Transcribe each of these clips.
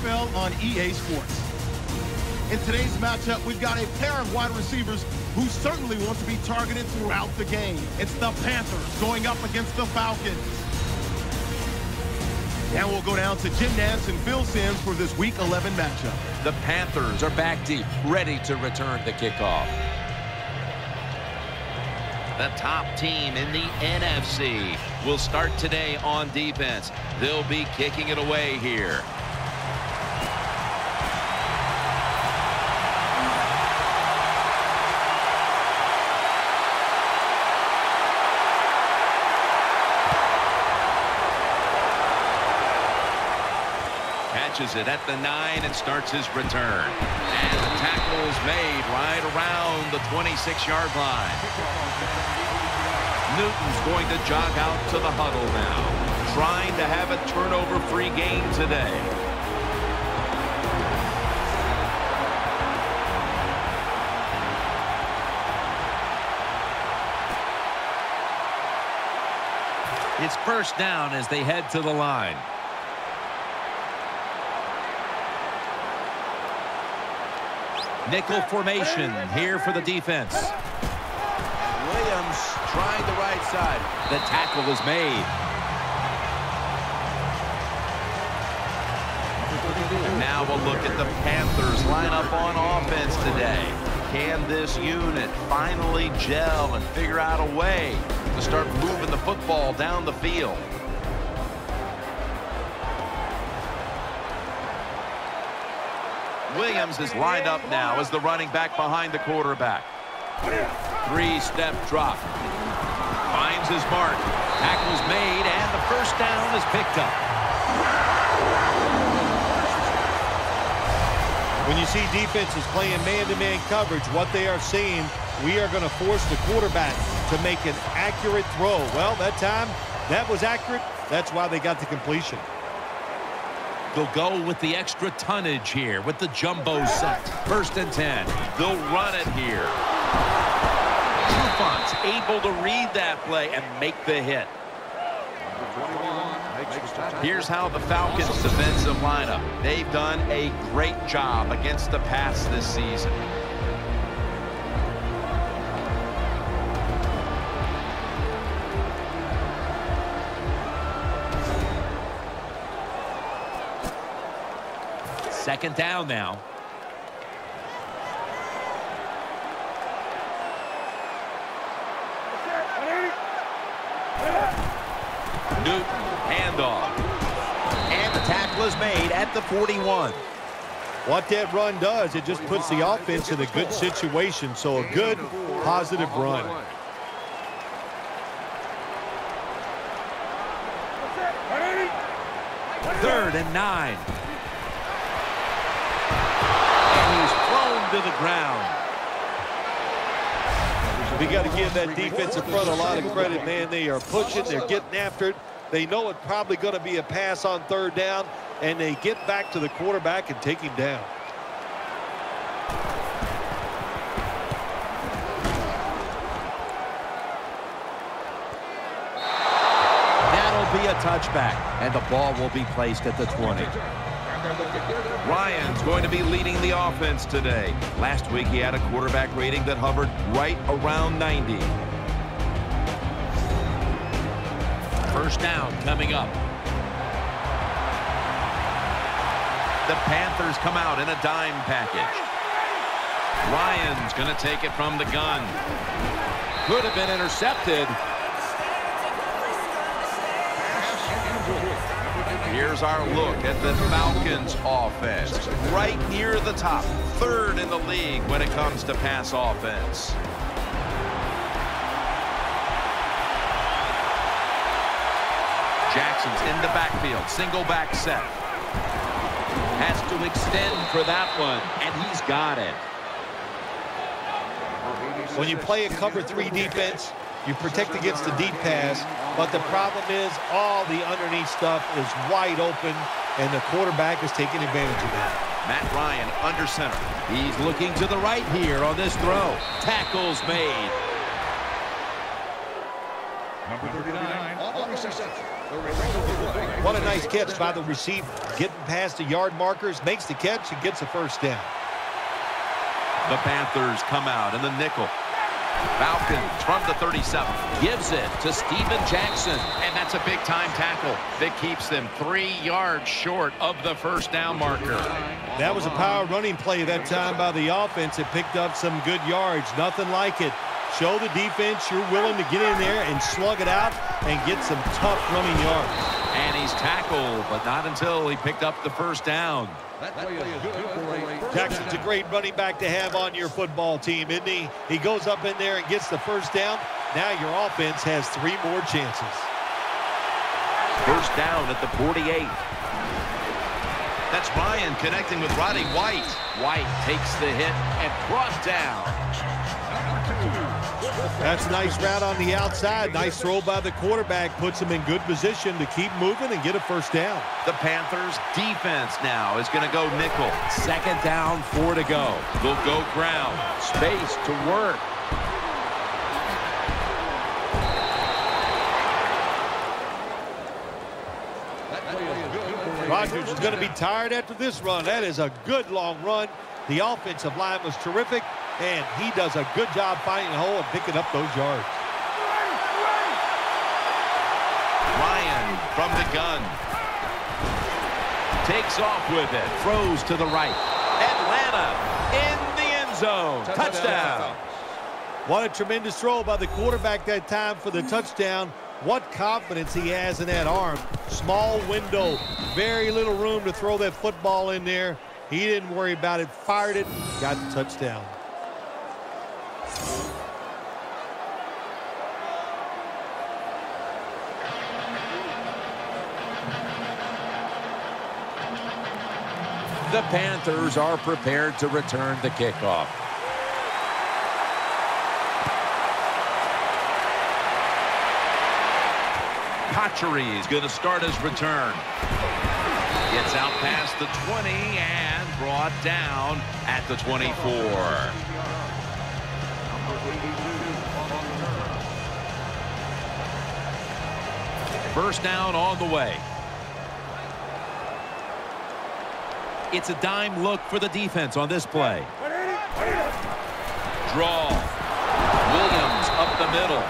NFL on EA Sports. In today's matchup, we've got a pair of wide receivers who certainly want to be targeted throughout the game. It's the Panthers going up against the Falcons. Now we'll go down to Jim Nantz and Phil Simms for this Week 11 matchup. The Panthers are back deep, ready to return the kickoff. The top team in the NFC will start today on defense. They'll be kicking it away here. Catches it at the nine and starts his return. And the tackle is made right around the 26-yard line. Newton's going to jog out to the huddle now, trying to have a turnover-free game today. It's first down as they head to the line. Nickel formation here for the defense. Williams trying the right side. The tackle is made. Now we'll look at the Panthers lineup on offense today. Can this unit finally gel and figure out a way to start moving the football down the field? Williams is lined up now as the running back behind the quarterback. Three-step drop. Finds his mark. Tackle's made, and the first down is picked up. When you see defenses playing man-to-man -man coverage, what they are seeing, we are going to force the quarterback to make an accurate throw. Well, that time, that was accurate. That's why they got the completion. They'll go with the extra tonnage here with the jumbo set. First and 10. They'll run it here. Trufant's able to read that play and make the hit. Here's how the Falcons defensive lineup. They've done a great job against the pass this season. Second down now. Newton, handoff. And the tackle is made at the 41. What that run does, it just puts the offense in a good situation. So a good, positive run. Third and nine. The ground. We got to give that defensive front a lot of credit, man. They are pushing. They're getting after it. They know it's probably going to be a pass on third down, and they get back to the quarterback and take him down. That'll be a touchback, and the ball will be placed at the 20. Ryan's going to be leading the offense today. Last week, he had a quarterback rating that hovered right around 90. First down coming up. The Panthers come out in a dime package. Ryan's going to take it from the gun. Could have been intercepted. Here's our look at the Falcons offense. Right near the top. Third in the league when it comes to pass offense. Jackson's in the backfield. Single back set. Has to extend for that one, and he's got it. When you play a cover three defense, you protect against the deep pass, but the problem is all the underneath stuff is wide open, and the quarterback is taking advantage of that. Matt Ryan under center. He's looking to the right here on this throw. Tackles made. Number 39, all reception. What a nice catch by the receiver. Getting past the yard markers, makes the catch, and gets the first down. The Panthers come out in the nickel. Falcons from the 37. Gives it to Steven Jackson. And that's a big-time tackle that keeps them three yards short of the first down marker. That was a power running play that time by the offense. It picked up some good yards. Nothing like it. Show the defense you're willing to get in there and slug it out and get some tough running yards. And he's tackled, but not until he picked up the first down. Jackson's a great running back to have on your football team, isn't he? He goes up in there and gets the first down. Now your offense has three more chances. First down at the 48. That's Ryan connecting with Roddy White. White takes the hit and brought down. That's a nice route on the outside. Nice throw by the quarterback. Puts him in good position to keep moving and get a first down. The Panthers defense now is going to go nickel. Second down, four to go. They'll go ground. Space to work. Rodgers is going to be tired after this run. That is a good long run. The offensive line was terrific, and he does a good job finding a hole and picking up those yards. Ryan from the gun. Takes off with it. Throws to the right. Atlanta in the end zone. Touchdown. What a tremendous throw by the quarterback that time for the touchdown. What confidence he has in that arm. Small window, very little room to throw that football in there. He didn't worry about it, fired it, got the touchdown. The Panthers are prepared to return the kickoff. Cotchery is going to start his return. Gets out past the 20 and brought down at the 24. First down on the way. It's a dime look for the defense on this play. Draw. Williams up the middle.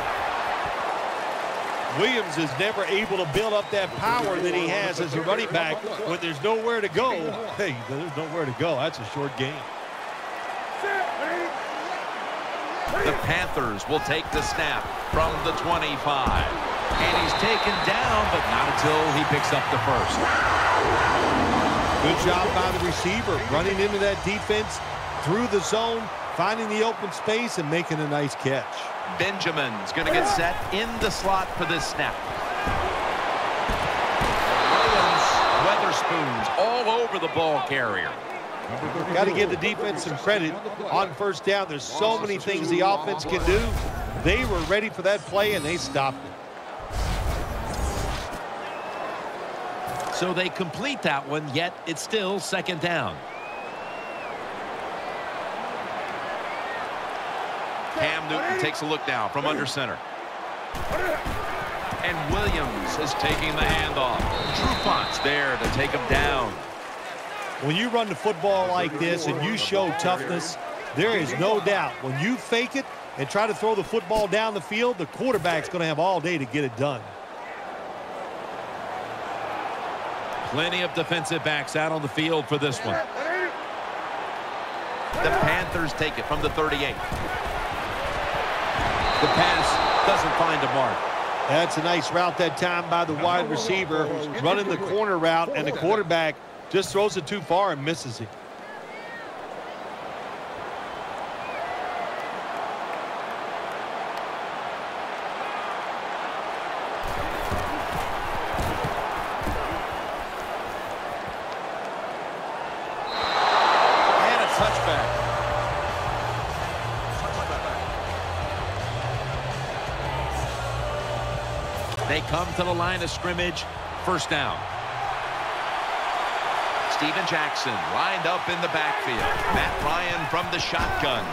Williams is never able to build up that power that he has as a running back when there's nowhere to go. Hey, there's nowhere to go. That's a short game. The Panthers will take the snap from the 25. And he's taken down, but not until he picks up the first. Good job by the receiver, running into that defense through the zone, finding the open space, and making a nice catch. Benjamin's going to get set in the slot for this snap. Williams, Weatherspoons all over the ball carrier. Got to give the defense some credit on first down. There's so many things the offense can do. They were ready for that play, and they stopped it. So they complete that one, yet it's still second down. Cam Newton takes a look now from under center. And Williams is taking the handoff. Trufant's there to take him down. When you run the football like this and you show toughness, there is no doubt when you fake it and try to throw the football down the field, the quarterback's going to have all day to get it done. Plenty of defensive backs out on the field for this one. The Panthers take it from the 38. The pass doesn't find a mark. That's a nice route that time by the wide receiver, running the corner route, and the quarterback just throws it too far and misses it. They come to the line of scrimmage. First down. Steven Jackson lined up in the backfield. Matt Ryan from the shotgun.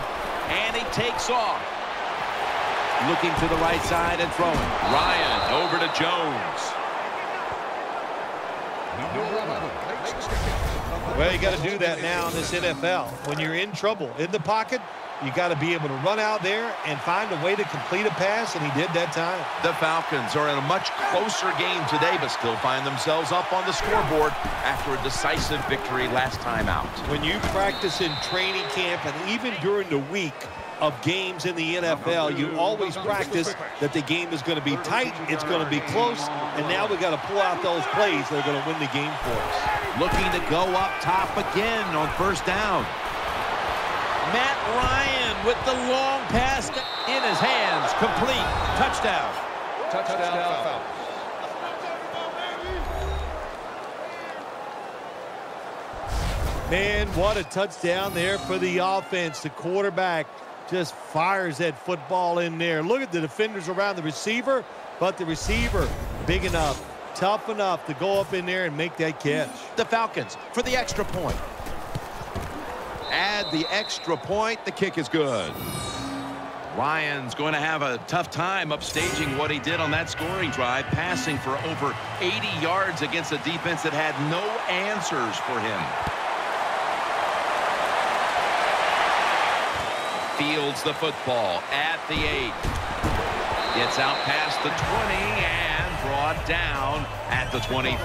And he takes off. Looking to the right side and throwing. Ryan over to Jones. Well, you got to do that now in this NFL. When you're in trouble in the pocket, you got to be able to run out there and find a way to complete a pass, and he did that time. The Falcons are in a much closer game today, but still find themselves up on the scoreboard after a decisive victory last time out. When you practice in training camp and even during the week of games in the NFL, you always practice that the game is going to be tight, it's going to be close, and now we got to pull out those plays that are going to win the game for us. Looking to go up top again on first down. Matt Ryan with the long pass in his hands. Complete. Touchdown. Touchdown, Man, what a touchdown there for the offense. The quarterback just fires that football in there. Look at the defenders around the receiver, but the receiver big enough, tough enough to go up in there and make that catch. The Falcons for the extra point. Add the extra point. The kick is good. Ryan's going to have a tough time upstaging what he did on that scoring drive, passing for over 80 yards against a defense that had no answers for him. Fields the football at the 8. Gets out past the 20 and brought down at the 24.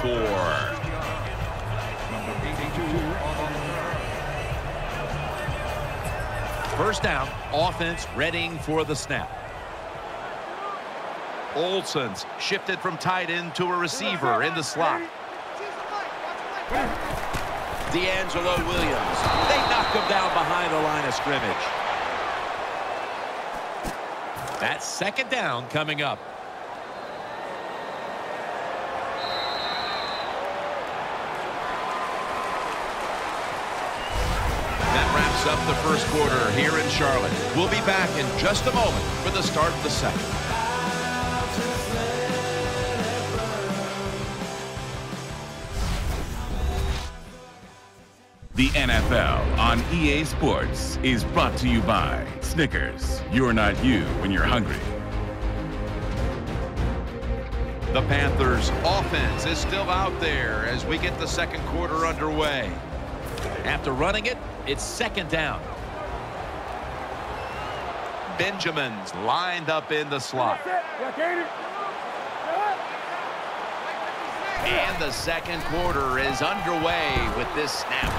First down, offense readying for the snap. Olsen's shifted from tight end to a receiver in the slot. DeAngelo Williams. They knocked him down behind the line of scrimmage. That's second down coming up. That wraps up the first quarter here in Charlotte. We'll be back in just a moment for the start of the second. The NFL on EA Sports is brought to you by Snickers. You're not you when you're hungry. The Panthers offense is still out there as we get the second quarter underway. After running it, it's second down. Benjamin's lined up in the slot. And the second quarter is underway with this snap.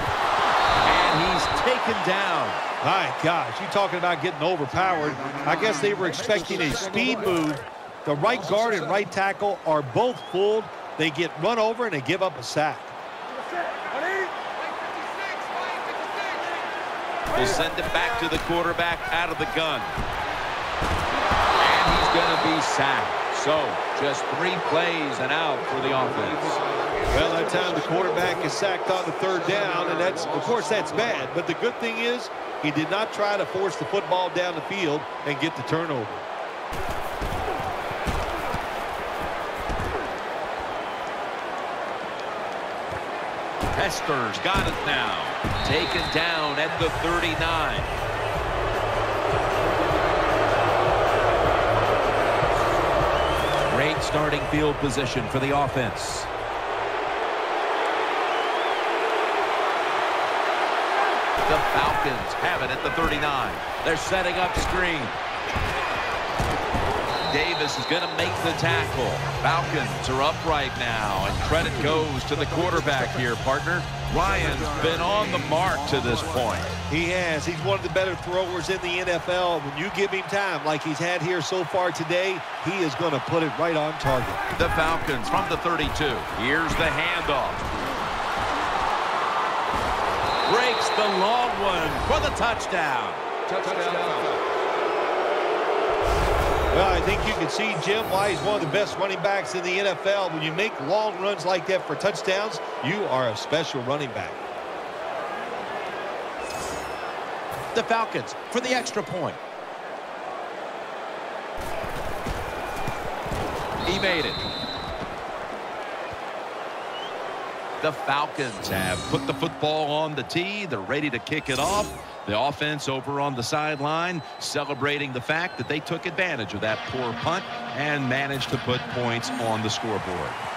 And he's taken down. My gosh, you talking about getting overpowered. I guess they were expecting a speed move. The right guard and right tackle are both fooled. They get run over and they give up a sack. We'll send it back to the quarterback out of the gun. And he's going to be sacked. So, just three plays and out for the offense. Well, that time the quarterback is sacked on the third down, and that's, of course, that's bad. But the good thing is he did not try to force the football down the field and get the turnover. Hester's got it now. Taken down at the 39. Starting field position for the offense. The Falcons have it at the 39. They're setting up screen. Davis is going to make the tackle. Falcons are upright now, and credit goes to the quarterback here, partner. Ryan's been on the mark to this point. He has. He's one of the better throwers in the NFL. When you give him time like he's had here so far today, he is going to put it right on target. The Falcons from the 32. Here's the handoff. Breaks the long one for the touchdown. Well, I think you can see, Jim, why he's one of the best running backs in the NFL. When you make long runs like that for touchdowns, you are a special running back. The Falcons for the extra point. He made it. The Falcons have put the football on the tee. They're ready to kick it off. The offense over on the sideline celebrating the fact that they took advantage of that poor punt and managed to put points on the scoreboard.